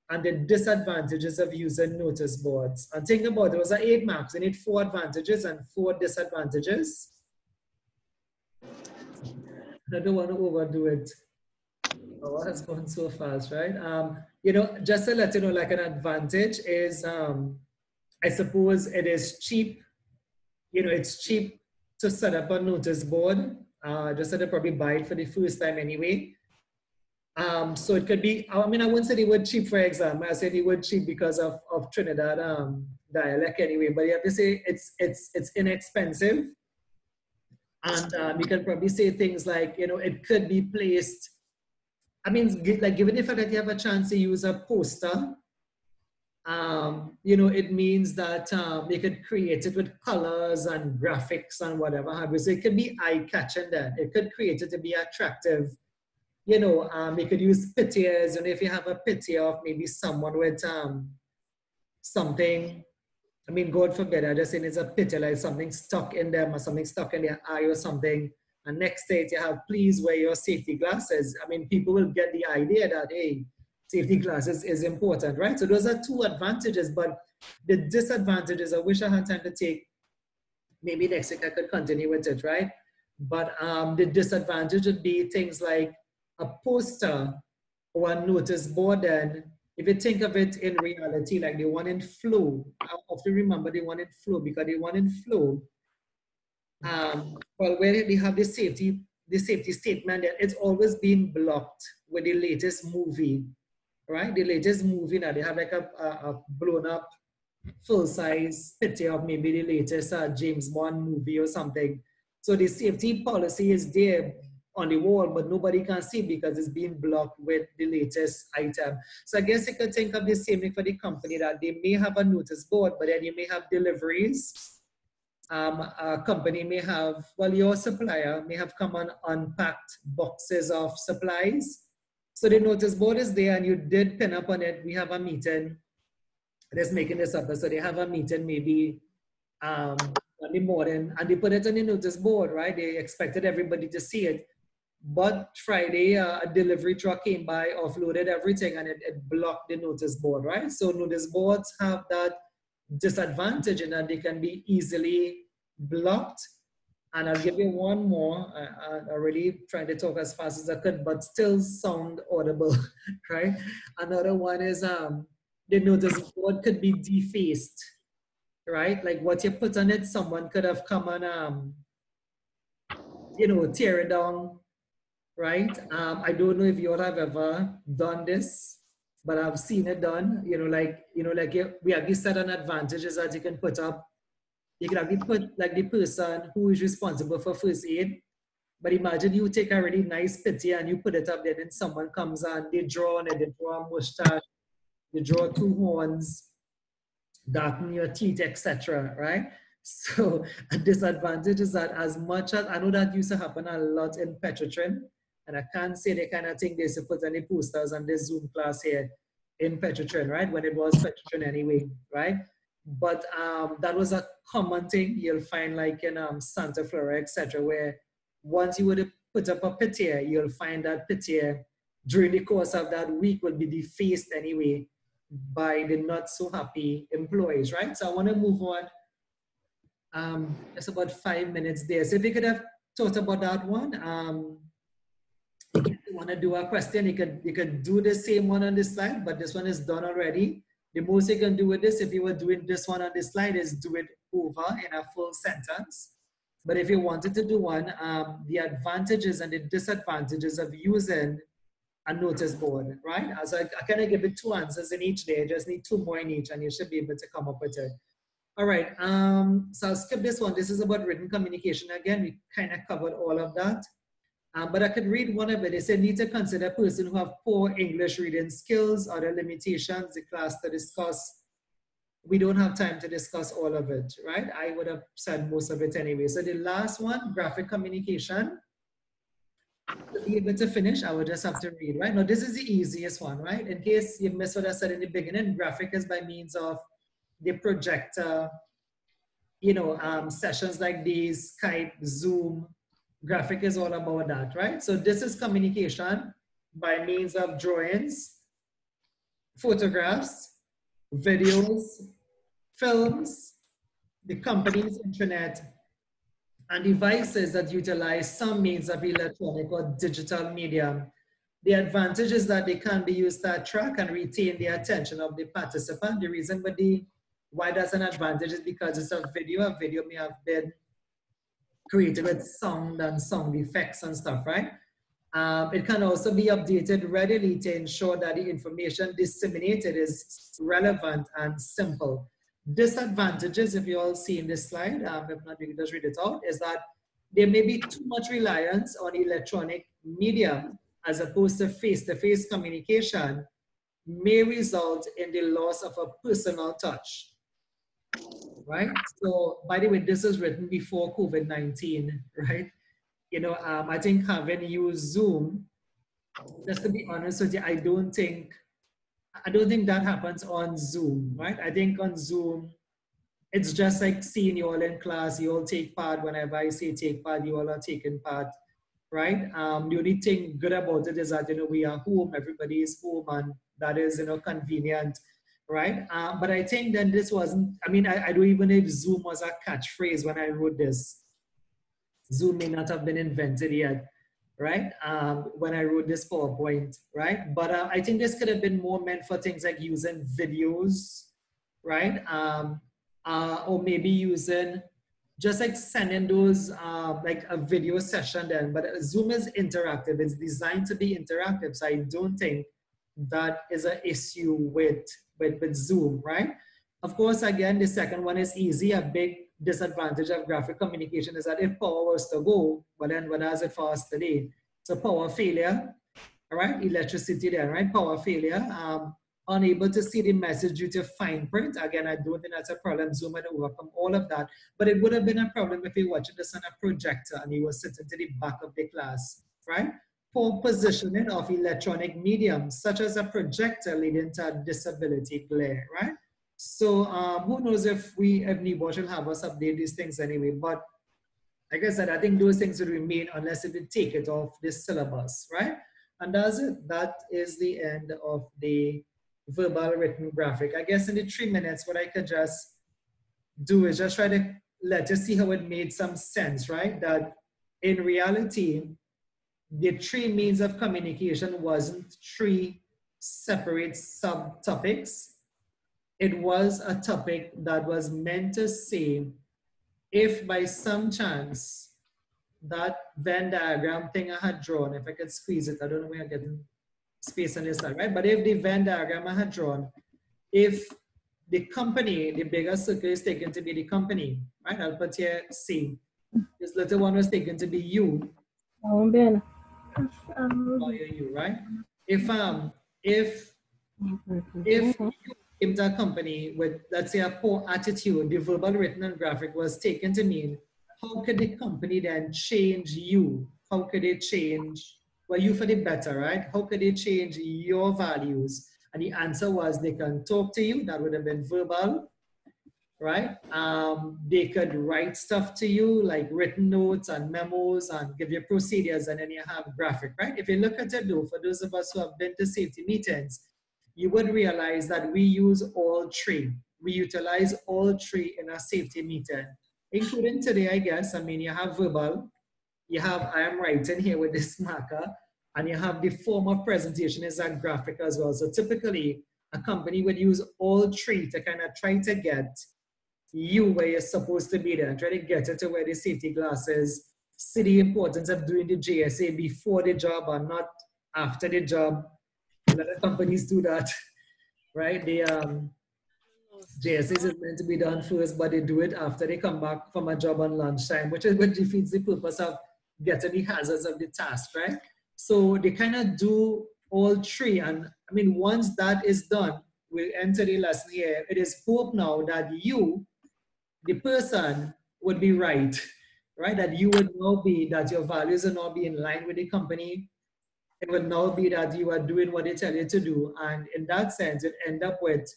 And the disadvantages of using notice boards. And think about it, was eight marks. You need four advantages and four disadvantages. I don't want to overdo it. Oh, has gone so fast, right? Um, you know, just to let you know, like an advantage is, um, I suppose it is cheap. You know, it's cheap to set up a notice board. Uh, just that I probably buy it for the first time anyway. Um, so it could be, I mean, I wouldn't say the word cheap for example. I say the word cheap because of, of Trinidad um, dialect anyway, but you have to say it's, it's, it's inexpensive and um, you can probably say things like, you know, it could be placed. I mean, like given the fact that you have a chance to use a poster, um, you know, it means that um, you could create it with colors and graphics and whatever have you. So it could be eye-catching then. It could create it to be attractive. You know, um, you could use pictures, and if you have a picture of maybe someone with um, something I mean, God forbid, I just saying it's a pity, like something stuck in them or something stuck in their eye or something. And next day you have, please wear your safety glasses. I mean, people will get the idea that, hey, safety glasses is important, right? So those are two advantages, but the disadvantages, I wish I had time to take, maybe next week I could continue with it, right? But um, the disadvantage would be things like a poster or a notice board then if you think of it in reality, like the one in flow, I often remember the one in flow because the one in flow, um, well, where they have the safety, the safety statement that it's always been blocked with the latest movie, right? The latest movie now they have like a, a, a blown up full size picture of maybe the latest uh, James Bond movie or something. So the safety policy is there on the wall, but nobody can see because it's being blocked with the latest item. So I guess you could think of the same thing for the company that they may have a notice board, but then you may have deliveries. Um, a company may have, well, your supplier may have come on unpacked boxes of supplies. So the notice board is there and you did pin up on it. We have a meeting. Just making this up. So they have a meeting maybe um, the morning and they put it on the notice board, right? They expected everybody to see it. But Friday, uh, a delivery truck came by, offloaded everything, and it, it blocked the notice board, right? So notice boards have that disadvantage in that they can be easily blocked. And I'll give you one more. I, I, really trying to talk as fast as I could, but still sound audible, right? Another one is um, the notice board could be defaced, right? Like what you put on it, someone could have come and, um, you know, tear it down right? Um, I don't know if you all have ever done this, but I've seen it done. You know, like you know, like we have this certain advantages that you can put up. You actually put like the person who is responsible for first aid. But imagine you take a really nice picture and you put it up there, and someone comes and they draw on it, they draw a mustache, they draw two horns, darken your teeth, etc. Right? So a disadvantage is that as much as I know that used to happen a lot in Petrotrin, and I can't say the kind of thing they used to put any posters on this Zoom class here in Petrotrin, right? When it was Petrotrin anyway, right? But um, that was a common thing you'll find like in um, Santa Flora, etc., where once you would put up a picture, you'll find that picture during the course of that week will be defaced anyway by the not so happy employees, right? So I want to move on. Um, it's about five minutes there. So if you could have thought about that one, um, if you want to do a question, you could, you could do the same one on this slide, but this one is done already. The most you can do with this, if you were doing this one on this slide, is do it over in a full sentence. But if you wanted to do one, um, the advantages and the disadvantages of using a notice board, right? As I, I kind of give it two answers in each day, I just need two more in each, and you should be able to come up with it. All right, um, so I'll skip this one. This is about written communication. Again, we kind of covered all of that. Um, but I could read one of it. It said, need to consider person who have poor English reading skills, other limitations, the class to discuss. We don't have time to discuss all of it, right? I would have said most of it anyway. So the last one, graphic communication. To be able to finish, I would just have to read, right? Now, this is the easiest one, right? In case you missed what I said in the beginning, graphic is by means of the projector, you know, um, sessions like these, Skype, Zoom, graphic is all about that, right? So this is communication by means of drawings, photographs, videos, films, the company's internet, and devices that utilize some means of electronic or digital medium. The advantage is that they can be used to attract and retain the attention of the participant. The reason but the why that's an advantage is because it's a video. A video may have been created with sound and sound effects and stuff, right? Um, it can also be updated readily to ensure that the information disseminated is relevant and simple. Disadvantages, if you all see in this slide, um, if not, you can just read it out, is that there may be too much reliance on electronic media as opposed to face-to-face -face communication may result in the loss of a personal touch right? So, by the way, this is written before COVID 19, right? You know, um, I think having used Zoom, just to be honest with you, I don't think, I don't think that happens on Zoom, right? I think on Zoom, it's just like seeing you all in class, you all take part. Whenever I say take part, you all are taking part, right? Um, the only thing good about it is that, you know, we are home, everybody is home, and that is, you know, convenient right? Uh, but I think then this wasn't, I mean, I, I don't even know if Zoom was a catchphrase when I wrote this. Zoom may not have been invented yet, right? Um, when I wrote this PowerPoint, right? But uh, I think this could have been more meant for things like using videos, right? Um, uh, or maybe using just like sending those uh, like a video session then. But Zoom is interactive. It's designed to be interactive. So I don't think that is an issue with with, with Zoom, right? Of course, again, the second one is easy. A big disadvantage of graphic communication is that if power was to go, well then what does it for us today? So power failure, all right? Electricity there, right? Power failure. Um, unable to see the message due to fine print. Again, I don't think that's a problem. Zoom had overcome all of that. But it would have been a problem if you're watching this on a projector and you were sitting to the back of the class, right? Poor positioning of electronic mediums, such as a projector leading to a disability glare, right? So um, who knows if we, if NEBOSH will have us update these things anyway, but like I said, I think those things will remain unless if we take it off this syllabus, right? And that's it. That is the end of the verbal written graphic. I guess in the three minutes, what I could just do is just try to let you see how it made some sense, right? That in reality, the three means of communication wasn't three separate subtopics. It was a topic that was meant to say, if by some chance that Venn diagram thing I had drawn, if I could squeeze it, I don't know where I'm getting space on this side, right? But if the Venn diagram I had drawn, if the company, the bigger circle is taken to be the company, right? I'll put here C. This little one was taken to be you. Oh. Or you, right? If um if if you came to a company with let's say a poor attitude, the verbal, written, and graphic was taken to mean how could the company then change you? How could it change well you for the better, right? How could it change your values? And the answer was they can talk to you, that would have been verbal, right? Um, they could write stuff to you like written notes and memos and give you procedures and then you have graphic, right? If you look at it though, for those of us who have been to safety meetings, you would realize that we use all three. We utilize all three in a safety meeting, including today, I guess. I mean, you have verbal, you have I am writing here with this marker, and you have the form of presentation is a graphic as well. So typically, a company would use all three to kind of try to get you where you're supposed to be there and try to get it to where the safety glasses, see the importance of doing the JSA before the job and not after the job. A lot of companies do that, right? They um, JSAs is meant to be done first, but they do it after they come back from a job on lunchtime, which is what defeats the purpose of getting the hazards of the task, right? So they kind of do all three. And I mean, once that is done, we enter the lesson here. It is hope now that you, the person, would be right, right? That you would now be, that your values are now be in line with the company. It would now be that you are doing what they tell you to do. And in that sense, it end up with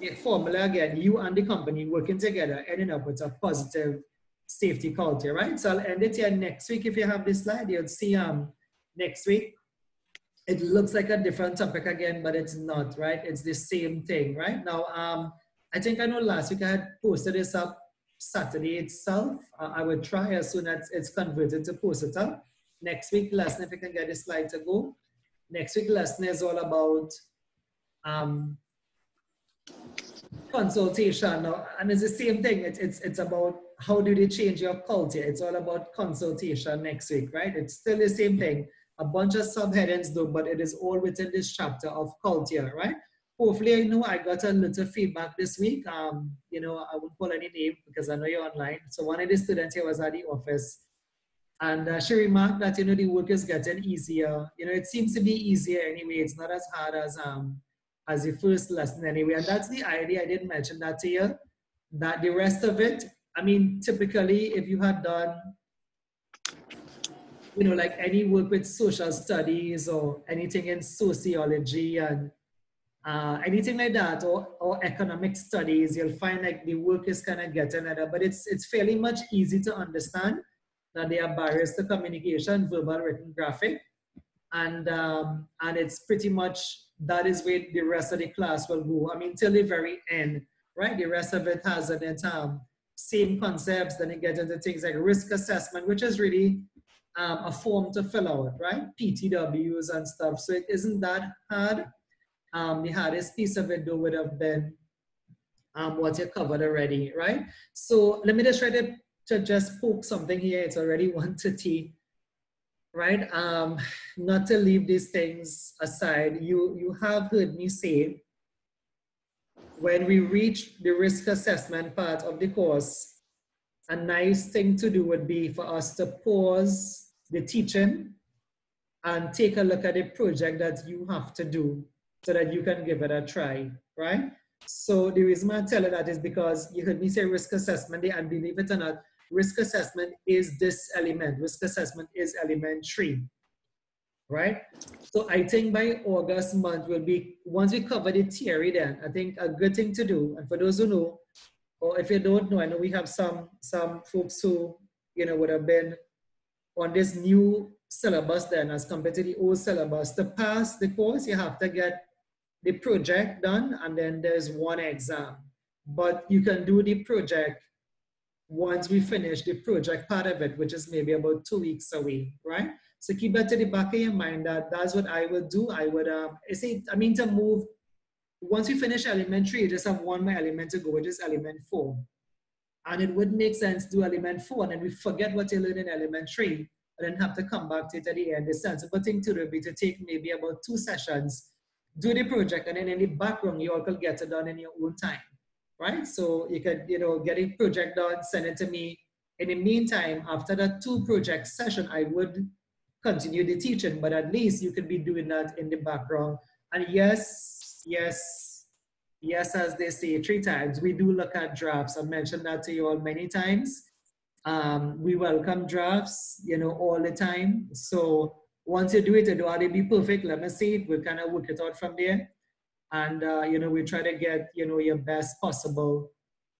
the formula again, you and the company working together, ending up with a positive safety culture, right? So I'll end it here next week. If you have this slide, you'll see um, next week. It looks like a different topic again, but it's not, right? It's the same thing, right? Now, um, I think I know last week I had posted this up Saturday itself. Uh, I will try as soon as it's converted to post it up. Next week lesson, if I can get the slide to go. Next week lesson is all about um, consultation. And it's the same thing. It's, it's, it's about how do they change your culture? It's all about consultation next week, right? It's still the same thing. A bunch of subheadings though, but it is all within this chapter of culture, right? Hopefully, I know I got a little feedback this week. Um, you know, I won't call any name because I know you're online. So one of the students here was at the office and uh, she remarked that, you know, the work is getting easier. You know, it seems to be easier anyway. It's not as hard as, um, as the first lesson anyway. And that's the idea. I didn't mention that to you, that the rest of it I mean, typically, if you had done, you know, like any work with social studies or anything in sociology and uh, anything like that, or, or economic studies, you'll find like the work is kind of getting at it, but it's, it's fairly much easy to understand that there are barriers to communication, verbal, written, graphic, and um, and it's pretty much that is where the rest of the class will go. I mean, till the very end, right? The rest of it has an um, same concepts. Then it gets into things like risk assessment, which is really um, a form to fill out, right? PTWs and stuff. So it isn't that hard. Um, the hardest piece of it though would have been um, what you covered already, right? So let me just try to, to just poke something here. It's already 1.30, right? Um, not to leave these things aside. You, you have heard me say when we reach the risk assessment part of the course, a nice thing to do would be for us to pause the teaching and take a look at the project that you have to do so that you can give it a try, right? So the reason I tell you that is because you heard me say risk assessment, and believe it or not, risk assessment is this element. Risk assessment is element three right? So I think by August month will be, once we cover the theory then, I think a good thing to do, and for those who know, or if you don't know, I know we have some, some folks who, you know, would have been on this new syllabus then as compared to the old syllabus. To pass the course, you have to get the project done and then there's one exam. But you can do the project once we finish the project part of it, which is maybe about two weeks away, right? So keep that to the back of your mind that that's what I would do. I would, um, I say, I mean to move, once we finish elementary, you just have one more element to go, which is element four. And it would make sense to do element four and then we forget what you learned in elementary and then have to come back to it at the end. The sensible thing to do would be to take maybe about two sessions, do the project, and then in the background, you all could get it done in your own time, right? So you could, you know, get a project done, send it to me. In the meantime, after that two project session, I would continue the teaching, but at least you could be doing that in the background. And yes, yes, yes, as they say three times, we do look at drafts. I mentioned that to you all many times. Um, we welcome drafts, you know, all the time. So once you do it, have to be perfect. Let me see it. We kind of work it out from there. And, uh, you know, we try to get, you know, your best possible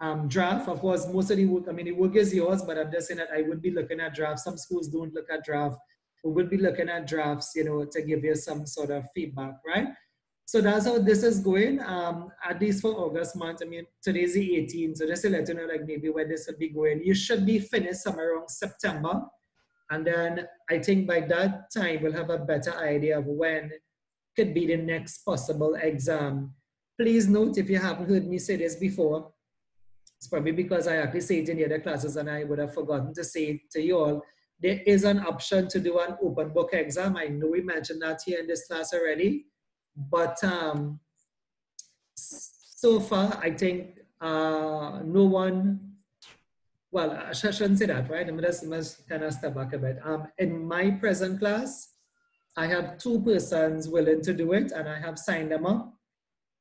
um, draft. Of course, most of the work, I mean, the work is yours, but I'm just saying that I would be looking at drafts. Some schools don't look at draft. We will be looking at drafts, you know, to give you some sort of feedback, right? So that's how this is going, um, at least for August month. I mean, today's the 18th, so just to let you know, like maybe where this will be going. You should be finished somewhere around September. And then I think by that time, we'll have a better idea of when could be the next possible exam. Please note, if you haven't heard me say this before, it's probably because I actually say it in the other classes and I would have forgotten to say it to you all. There is an option to do an open book exam. I know we mentioned that here in this class already but um, so far, I think uh, no one, well, I shouldn't say that, right? I'm kind of step back a bit. Um, in my present class, I have two persons willing to do it and I have signed them up.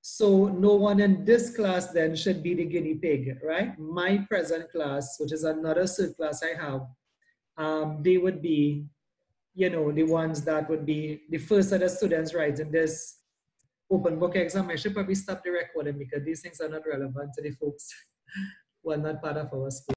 So no one in this class then should be the guinea pig, right? My present class, which is another cert class I have, um, they would be, you know, the ones that would be the first set of students writing this open book exam, I should probably stop the recording because these things are not relevant to the folks who are not part of our school.